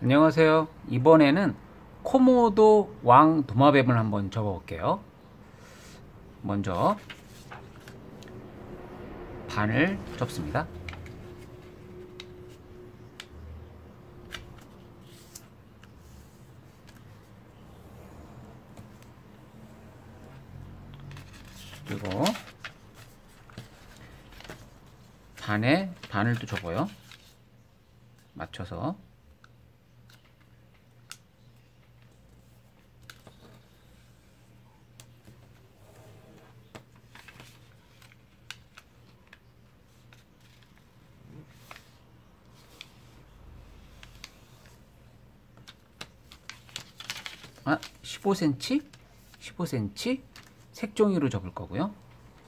안녕하세요. 이번에는 코모도 왕 도마뱀을 한번 접어볼게요. 먼저 반을 접습니다. 그리고 반에 또 접어요. 맞춰서 아, 15cm, 15cm 색종이로 접을 거고요.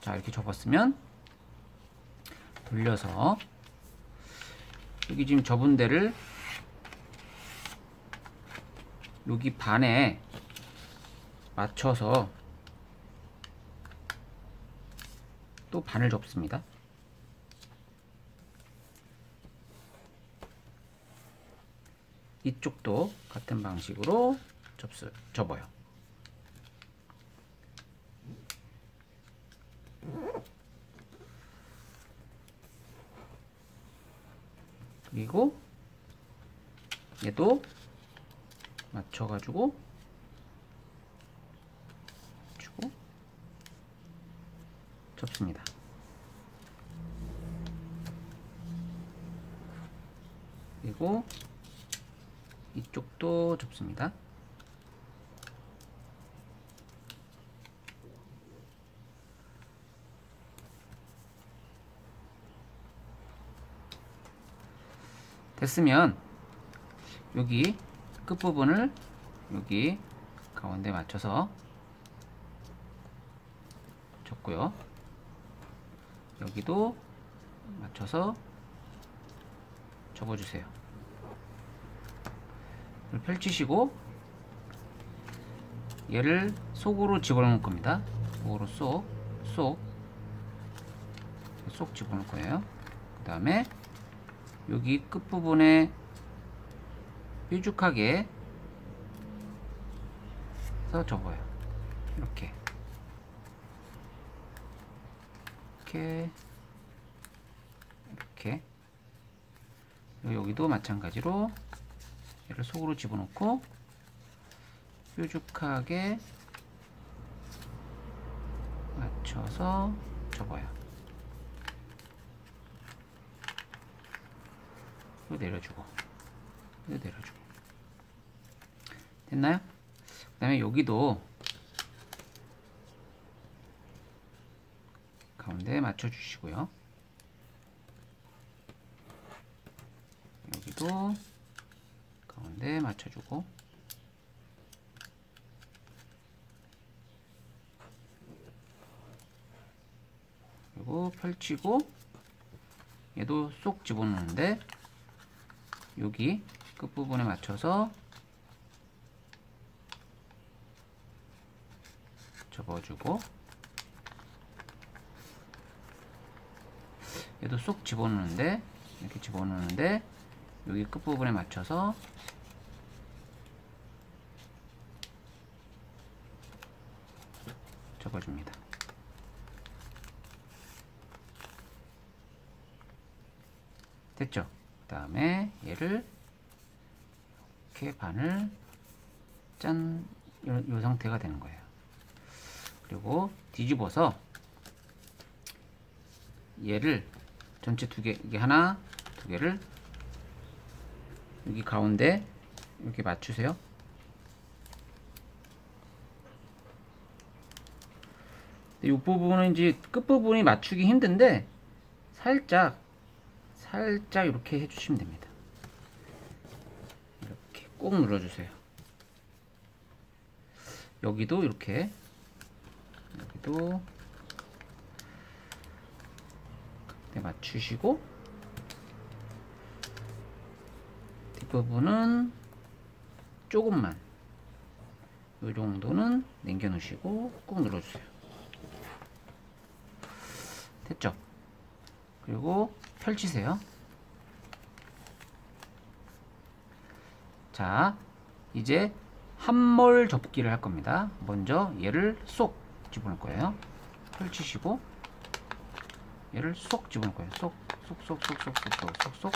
자, 이렇게 접었으면 돌려서 여기 지금 접은 데를 여기 반에 맞춰서 또 반을 접습니다. 이쪽도 같은 방식으로 접수, 접어요. 그리고 얘도 맞춰가지고 주고 접습니다. 그리고 이쪽도 접습니다. 됐으면 여기 끝부분을 여기 가운데 맞춰서 접고요. 여기도 맞춰서 접어주세요. 펼치시고 얘를 속으로 집어넣을 겁니다. 속으로 쏙, 쏙, 쏙 집어넣을 거예요. 그 다음에 여기 끝부분에 뾰족하게 서 접어요. 이렇게 이렇게 이렇게 여기도 마찬가지로 얘를 속으로 집어넣고 뾰족하게 맞춰서 접어요. 이거 내려주고. 이거 내려주고. 됐나요? 그 다음에 여기도 가운데 맞춰 주시고요. 여기도 가운데 맞춰주고. 그리고 펼치고 얘도 쏙 집어넣는데 여기 끝부분에 맞춰서 접어주고 얘도 쏙 집어넣는데 이렇게 집어넣는데 여기 끝부분에 맞춰서 접어줍니다. 됐죠? 그 다음에 얘를 이렇게 반을 짠, 요, 요 상태가 되는 거예요. 그리고 뒤집어서 얘를 전체 두 개, 이게 하나, 두 개를 여기 가운데 이렇게 맞추세요. 이 부분은 이제 끝부분이 맞추기 힘든데 살짝 살짝 이렇게 해주시면 됩니다. 이렇게 꼭 눌러주세요. 여기도 이렇게 여기도 네, 맞추시고 뒷부분은 조금만 이 정도는 남겨 놓으시고 꾹 눌러주세요. 됐죠? 그리고 펼치세요. 자, 이제 한몰 접기를 할 겁니다. 먼저 얘를 쏙 집어넣을 거예요. 펼치시고 얘를 쏙 집어넣을 거예요. 쏙, 쏙, 쏙, 쏙, 쏙, 쏙, 쏙, 쏙, 쏙.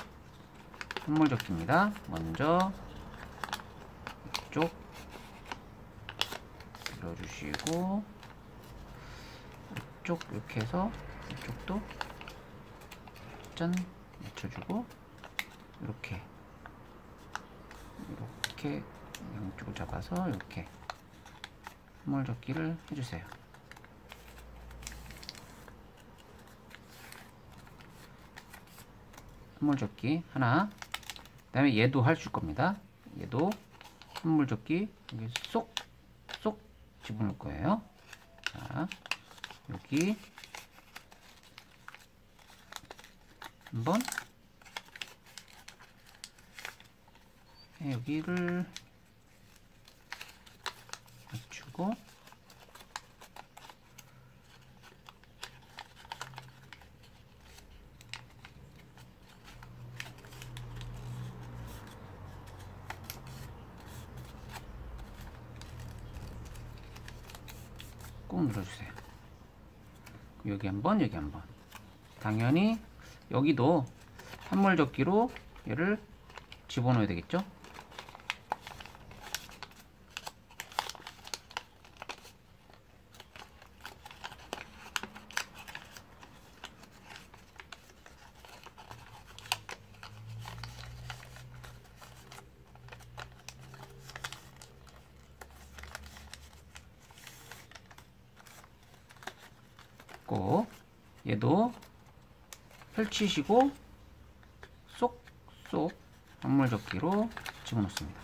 한몰 접기입니다. 먼저 이쪽 밀어주시고 이쪽 이렇게 해서 이쪽도 짠 맞춰주고 이렇게 이렇게 양쪽을 잡아서 이렇게 한몰 접기를 해주세요. 한몰 접기 하나 그 다음에 얘도 할 줄 겁니다. 얘도 한물 접기 여기 쏙 쏙 집어넣을 거예요. 자, 여기 한번. 네, 여기를 맞추고. 꾹 눌러주세요. 여기 한번 여기 한번. 당연히 여기도 한물 접기로 얘를 집어넣어야 되겠죠? 꼭 얘도 펼치시고 쏙쏙 한물 접기로 집어넣습니다.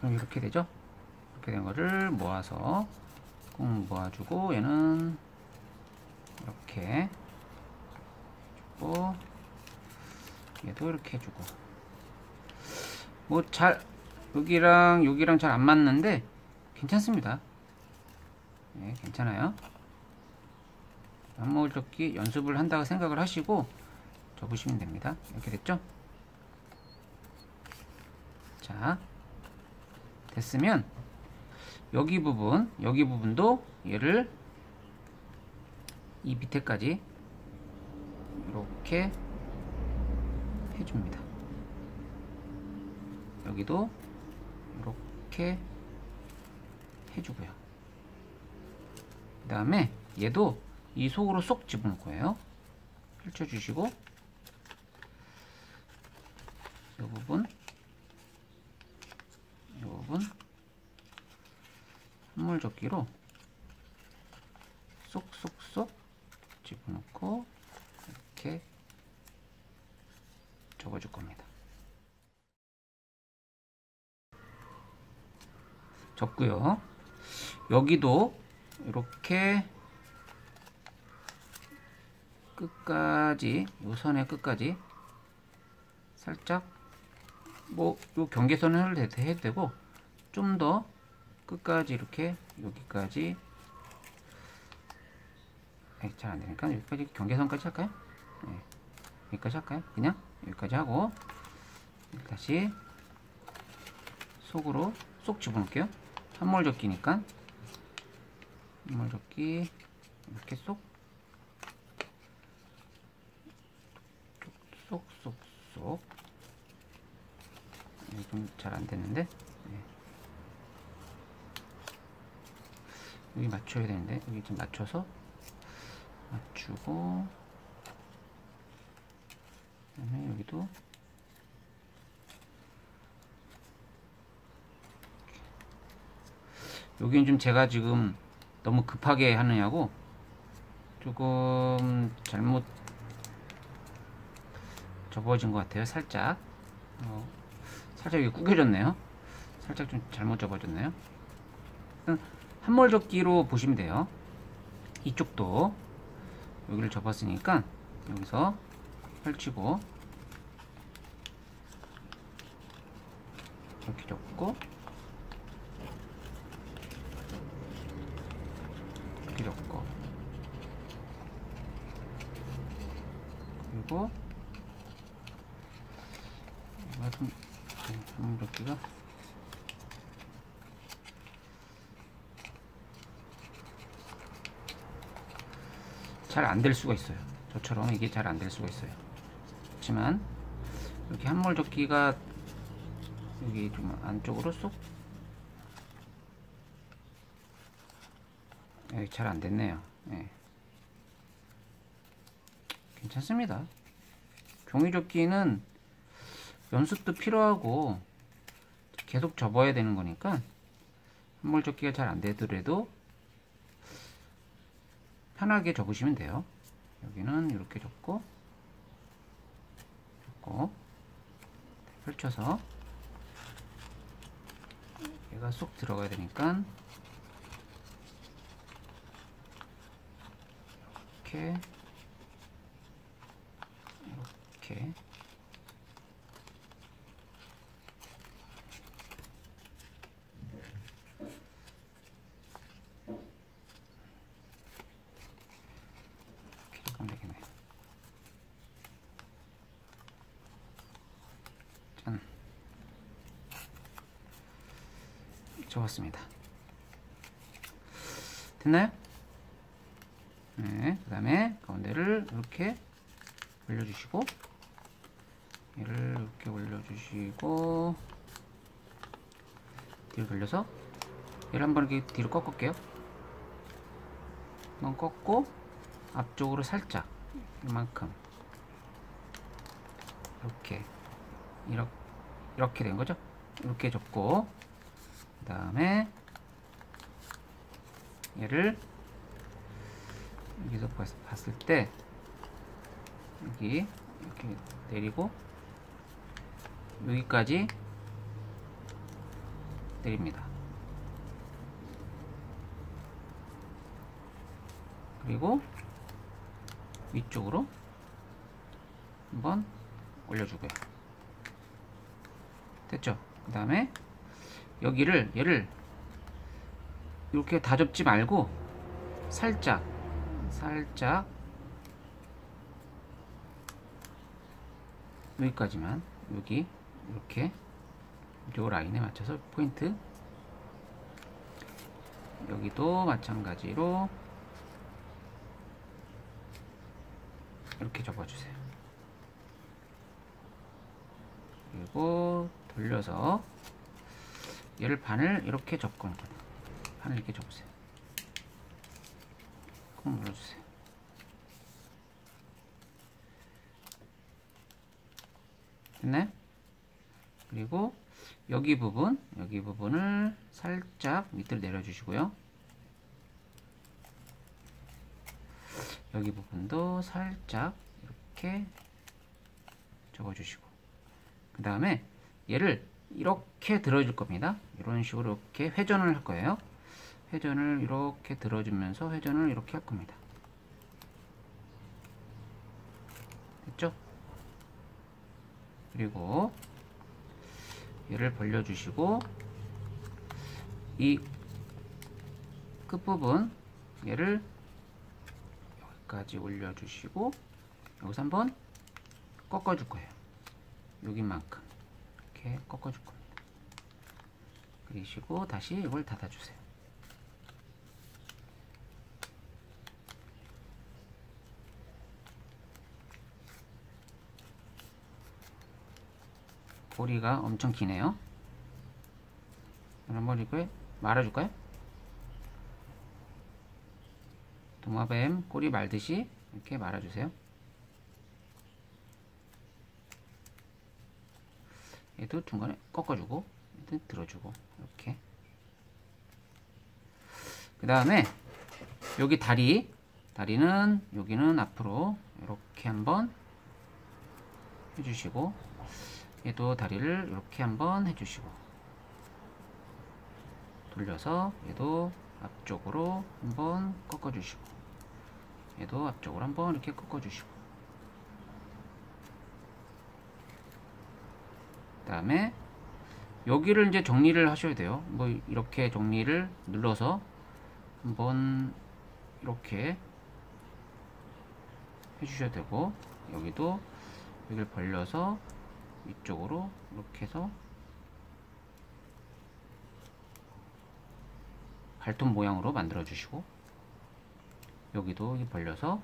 그럼 이렇게 되죠? 이렇게 된 거를 모아서 꾹 모아주고 얘는 이렇게 해주고 얘도 이렇게 해주고 뭐 잘 여기랑 여기랑 잘 안 맞는데 괜찮습니다. 네, 괜찮아요. 한몰 접기 연습을 한다고 생각을 하시고 접으시면 됩니다. 이렇게 됐죠? 자, 됐으면 여기 부분 여기 부분도 얘를 이 밑에까지 이렇게 해줍니다. 여기도 이렇게 해주고요. 그 다음에 얘도 이 속으로 쏙 집어넣을 거예요. 펼쳐주시고 이 부분 이 부분 한물접기로 쏙쏙쏙 집어넣고 이렇게 접어줄 겁니다. 접고요. 여기도 이렇게 끝까지 요 선의 끝까지 살짝 뭐 요 경계선을 해도 되고 좀 더 끝까지 이렇게 여기까지 잘 안되니까 여기까지 경계선까지 할까요? 네. 여기까지 할까요? 그냥 여기까지 하고 다시 속으로 쏙 집어넣을게요 한몰 접기니까 한몰 접기 이렇게 쏙 쏙 쏙 쏙 좀 잘 안됐는데 네. 여기 맞춰야 되는데 여기 좀 맞춰서 맞추고 그다음에 여기도 여기는 좀 제가 지금 너무 급하게 하느냐고 조금 잘못 접어진 것 같아요 살짝. 어, 살짝 여기 구겨졌네요. 살짝 좀 잘못 접어졌네요 한몰 접기로 보시면 돼요. 이쪽도 여기를 접었으니까 여기서 펼치고 이렇게 접고 이렇게 접고 그리고 이거 좀 한몰 접기가 잘 안 될 수가 있어요. 저처럼 이게 잘 안 될 수가 있어요. 그렇지만 이렇게 한몰 접기가 여기 좀 안쪽으로 쏙 예, 잘안 됐네요. 예. 괜찮습니다. 종이 접기는 연습도 필요하고 계속 접어야 되는 거니까 한몰 접기가 잘 안 되더라도 편하게 접으시면 돼요. 여기는 이렇게 접고 접고 펼쳐서 얘가 쏙 들어가야 되니까 이렇게 이렇게 하면 되겠네요. 짠. 접었습니다. 됐나요? 네, 그 다음에 가운데를 이렇게 올려주시고 얘를 이렇게 올려주시고 뒤로 돌려서 얘를 한번 이렇게 뒤로 꺾을게요. 한번 꺾고 앞쪽으로 살짝 이만큼 이렇게 이렇게 이렇게 된 거죠? 이렇게 접고 그 다음에 얘를 여기서 봤을 때 여기 이렇게 내리고 여기까지 내립니다. 그리고 위쪽으로 한번 올려주고요. 됐죠? 그 다음에 여기를 얘를 이렇게 다 접지 말고 살짝 살짝 여기까지만 여기 이렇게 요 라인에 맞춰서 포인트. 여기도 마찬가지로 이렇게 접어주세요. 그리고 돌려서 얘를 반을 이렇게 접고 반을 이렇게 접으세요. 꾹 눌러주세요. 됐나요? 그리고 여기 부분 여기 부분을 살짝 밑으로 내려주시고요. 여기 부분도 살짝 이렇게 접어주시고. 그 다음에 얘를 이렇게 들어줄 겁니다 이런 식으로 이렇게 회전을 할 거예요 회전을 이렇게 들어주면서 회전을 이렇게 할 겁니다 됐죠? 그리고 얘를 벌려주시고 이 끝부분 얘를 여기까지 올려주시고 여기서 한번 꺾어줄 거예요. 여기만큼 이렇게 꺾어줄 겁니다. 그리시고 다시 이걸 닫아주세요. 꼬리가 엄청 기네요. 한번 이렇게 말아줄까요? 도마뱀 꼬리 말듯이 이렇게 말아주세요. 얘도 중간에 꺾어주고 들어주고 이렇게. 그 다음에 여기 다리. 다리는 여기는 앞으로 이렇게 한번 해주시고 얘도 다리를 이렇게 한번 해주시고. 돌려서 얘도 앞쪽으로 한번 꺾어주시고. 얘도 앞쪽으로 한번 이렇게 꺾어주시고 다음에 여기를 이제 정리를 하셔야 돼요. 뭐 이렇게 정리를 눌러서 한번 이렇게 해주셔야 되고 여기도 여기를 벌려서 위쪽으로 이렇게 해서 발톱 모양으로 만들어 주시고 여기도 이 벌려서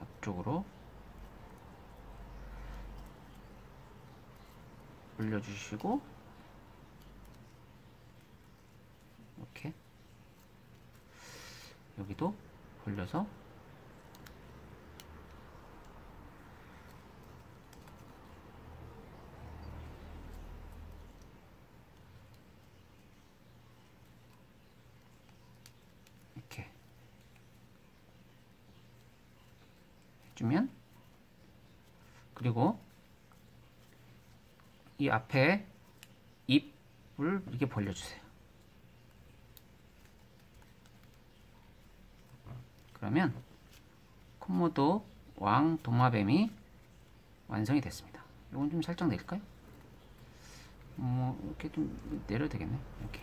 앞쪽으로 올려주시고 이렇게 여기도 벌려서 이렇게 해주면 그리고 이 앞에 입을 이렇게 벌려주세요. 그러면 콤모도 왕 도마뱀이 완성이 됐습니다. 이건 좀 살짝 내릴까요? 뭐 이렇게 좀 내려도 되겠네. 이렇게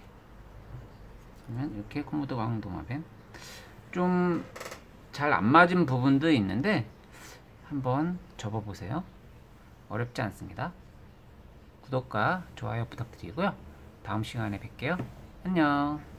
그러면 이렇게 콤모도 왕 도마뱀 좀 잘 안 맞은 부분도 있는데 한번 접어보세요. 어렵지 않습니다. 구독과 좋아요 부탁드리고요. 다음 시간에 뵐게요. 안녕.